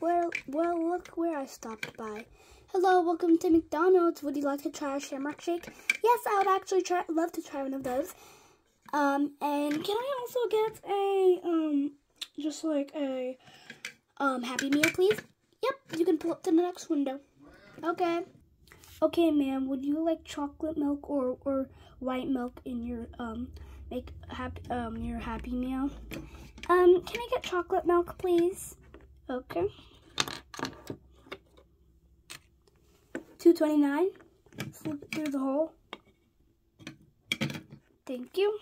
well, well, look where I stopped by. Hello, welcome to McDonald's. Would you like to try a Shamrock Shake? Yes, I would actually try, love to try one of those. Um, and can I also get a, um, just like a, um, Happy Meal, please? Yep, you can pull up to the next window. Okay. Okay, ma'am, would you like chocolate milk or, or white milk in your, um, make happy, um, your Happy Meal? Um, can I get chocolate milk, please? Okay. 229. Slip through the hole. Thank you.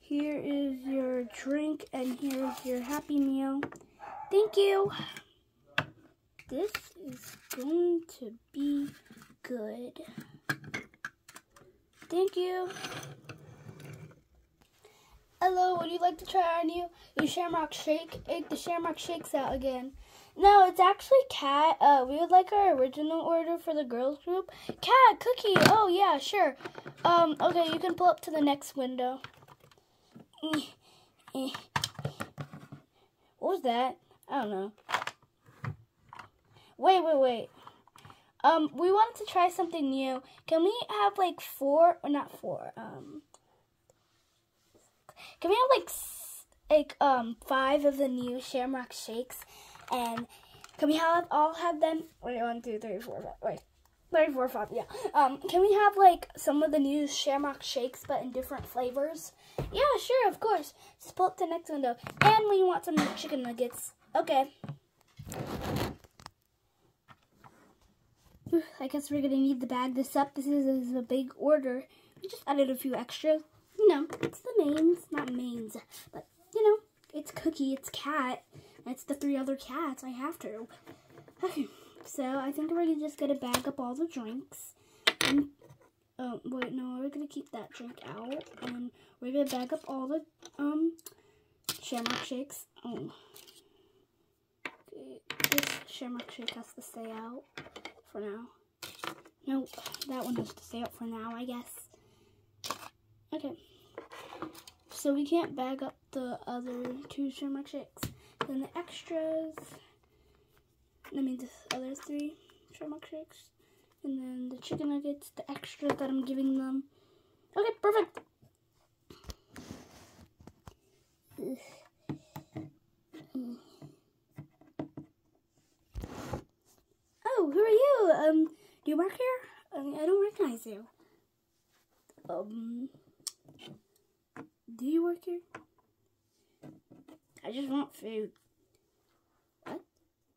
Here is your drink and here's your Happy Meal. Thank you. This is going to be good. Thank you. Hello, would you like to try our new, new Shamrock Shake? Hey, the Shamrock Shake's out again. No, it's actually Cat. Uh, we would like our original order for the girls group. Cat, Cookie. Oh, yeah, sure. Um, okay, you can pull up to the next window. What was that? I don't know. Wait, wait, wait. Um, we wanted to try something new. Can we have like four, or not four, um, can we have like like um five of the new Shamrock shakes, and can we have all have them? Wait, one, two, three, four, five. Wait, three, four, five. Yeah. Um, can we have like some of the new Shamrock shakes, but in different flavors? Yeah, sure, of course. Just pull up the next window, and we want some chicken nuggets. Okay. I guess we're gonna need to bag this up. This is a big order. We just added a few extras know, it's the mains, not mains, but, you know, it's Cookie, it's Cat, it's the three other cats, I have to. Okay, so I think we're just going to bag up all the drinks, and, oh, wait, no, we're to keep that drink out, and we're to bag up all the, um, Shamrock Shakes. Oh. This Shamrock Shake has to stay out for now. No, that one has to stay out for now, I guess. Okay. So we can't bag up the other two Shamrock Shakes. Then the extras, I mean the other three Shamrock Shakes. And then the chicken nuggets, the extras that I'm giving them. Okay, perfect. Oh, who are you? Um, do you work here? I, mean, I don't recognize you. Um, do you work here? I just want food. What?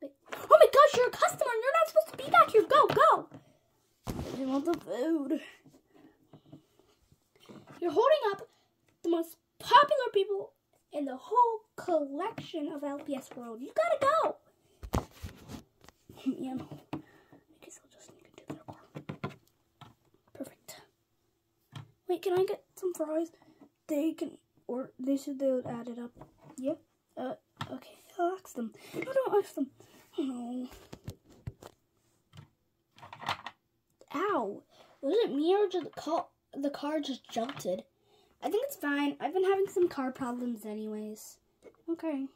Wait. Oh my gosh, you're a customer. You're not supposed to be back here. Go, go. I just want the food. You're holding up the most popular people in the whole collection of LPS World. You gotta go. yeah. I guess I'll just sneak into their car. Perfect. Wait, can I get some fries? They can, or they said they would add it up. Yeah. Uh, okay. I'll ask them. No, don't ask them. Oh, no. Ow. Was it me or did the car, the car just jolted? I think it's fine. I've been having some car problems anyways. Okay.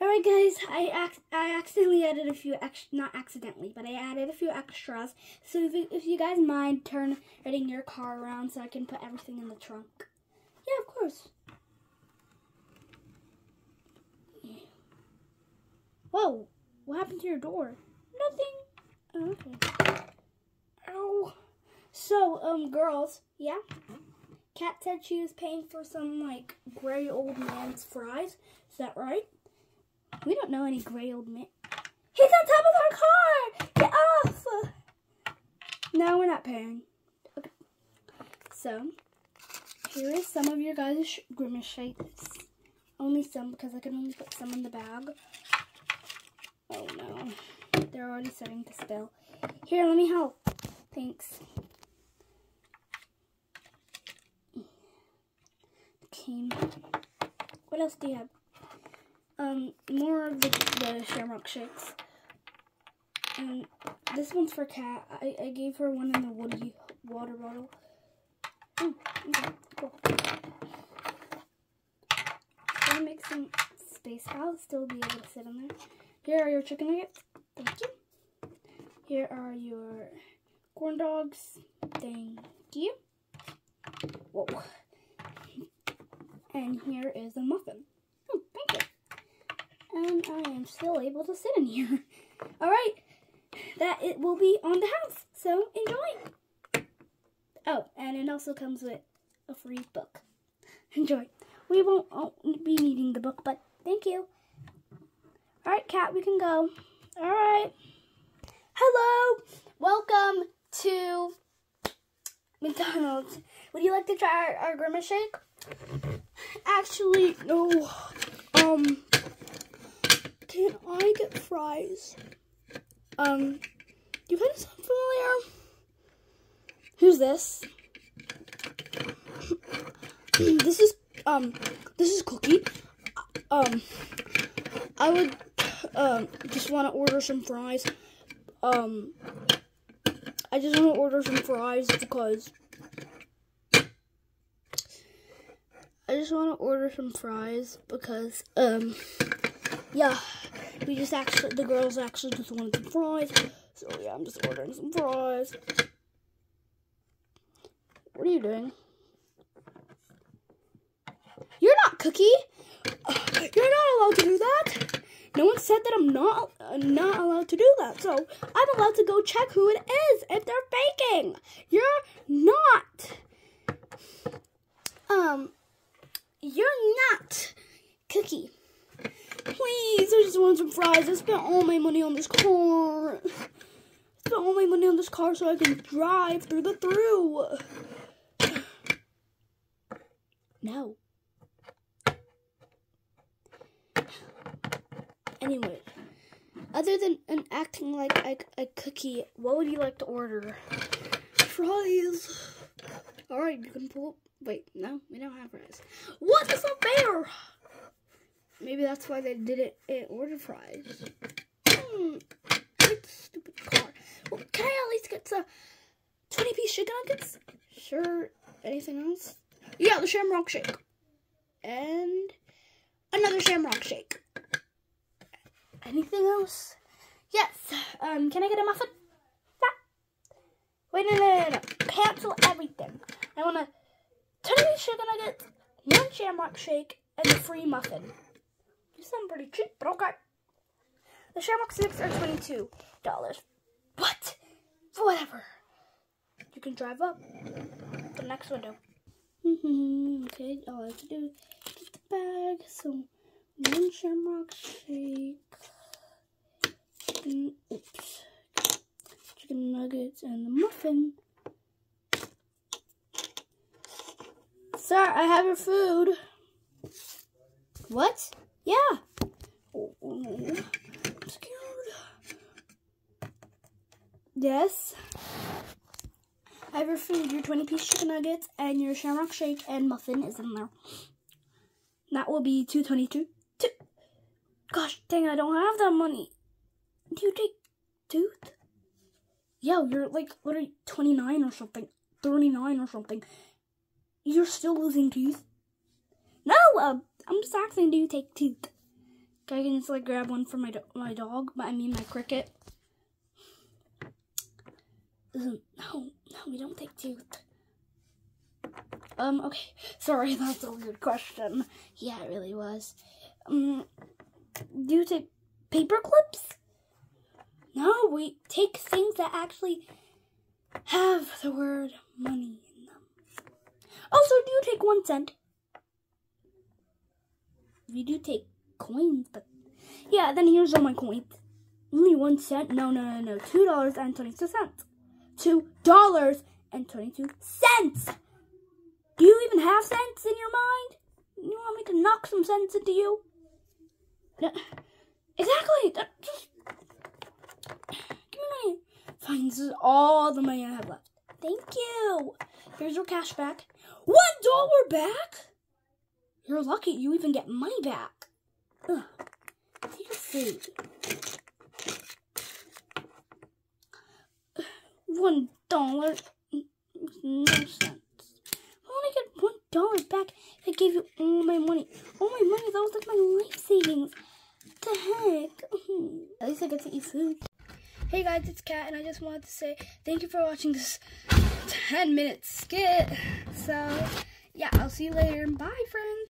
Alright guys, I I accidentally added a few, ex not accidentally, but I added a few extras. So if, if you guys mind turn turning your car around so I can put everything in the trunk. Yeah, of course. Whoa, what happened to your door? Nothing. Oh, okay. Ow. So, um, girls, yeah? Cat said she was paying for some, like, gray old man's fries. Is that right? We don't know any gray old man. He's on top of our car! Get off! No, we're not paying. Okay. So, here is some of your guys' grimace shakes. Only some, because I can only put some in the bag. Oh no. They're already starting to spill. Here, let me help. Thanks. Team. What else do you have? Um, more of the, the Shamrock Shakes. And this one's for Cat. I, I gave her one in the Woody water bottle. Mm, okay, cool. Gonna make some space. I'll still be able to sit in there. Here are your chicken nuggets. Thank you. Here are your corn dogs. Thank you. Whoa. And here is a muffin. And I am still able to sit in here. All right. That it will be on the house. So enjoy. Oh, and it also comes with a free book. Enjoy. We won't be needing the book, but thank you. All right, Cat, we can go. All right. Hello. Welcome to McDonald's. Would you like to try our, our grimace shake? Actually, no. Um, I get fries? Um, you kind of sound familiar. Who's this? this is um, this is Cookie. Um, I would um just want to order some fries. Um, I just want to order some fries because I just want to order some fries because um yeah we just actually the girls actually just wanted some fries so yeah I'm just ordering some fries. What are you doing? You're not Cookie. You're not allowed to do that. No one said that I'm not uh, not allowed to do that. So I'm allowed to go check who it is if they're faking. You're not. Um, you're not Cookie. Please, I just want some fries. I spent all my money on this car. I spent all my money on this car so I can drive through the through. No. Anyway, other than an acting like a, a cookie, what would you like to order? Fries. All right, you can pull. Wait, no, we don't have fries. What is not fair? Maybe that's why they didn't order fries. Hmm. Stupid car. Well, can I at least get some 20 piece chicken nuggets? Sure. Anything else? Yeah, the shamrock shake. And another shamrock shake. Anything else? Yes. Um, can I get a muffin? No. Wait, no, no, no, no. Cancel everything. I want a 20 piece chicken nuggets, one shamrock shake, and a free muffin. Sound pretty cheap, but okay. The shamrock shakes are $22. What? Whatever. You can drive up the next window. Mm-hmm. okay, all I have to do is get the bag. some one shamrock shake. Chicken, oops. Chicken nuggets and the muffin. Sir, I have your food. What? Yeah. Oh, I'm scared. Yes. I have your food, your 20 piece chicken nuggets, and your shamrock shake and muffin is in there. That will be 222. Two. Gosh dang, I don't have that money. Do you take tooth? Yeah, you're like literally 29 or something. 39 or something. You're still losing teeth? No, uh, I'm just asking, do you take? Okay, I can just like grab one for my do my dog, but I mean my cricket. Um, no, no, we don't take tooth. Um, okay, sorry, that's a weird question. Yeah, it really was. Um, do you take paper clips? No, we take things that actually have the word money in them. Also, do you take one cent? We do take coins, but yeah, then here's all my coins. Only one cent? No, no, no, no. Two dollars and twenty-two cents. Two dollars and twenty-two cents. Do you even have sense in your mind? You want me to knock some sense into you? No. Exactly. That, just give me money. Fine, this is all the money I have left. Thank you. Here's your cash back. One dollar back? You're lucky you even get money back. Ugh. Food. One dollar. No sense. I only get one dollars back. I gave you all my money. All my money. That was like my life savings. What the heck? At least I get to eat food. Hey guys, it's Kat, and I just wanted to say thank you for watching this 10 minute skit. So, yeah, I'll see you later. Bye, friends.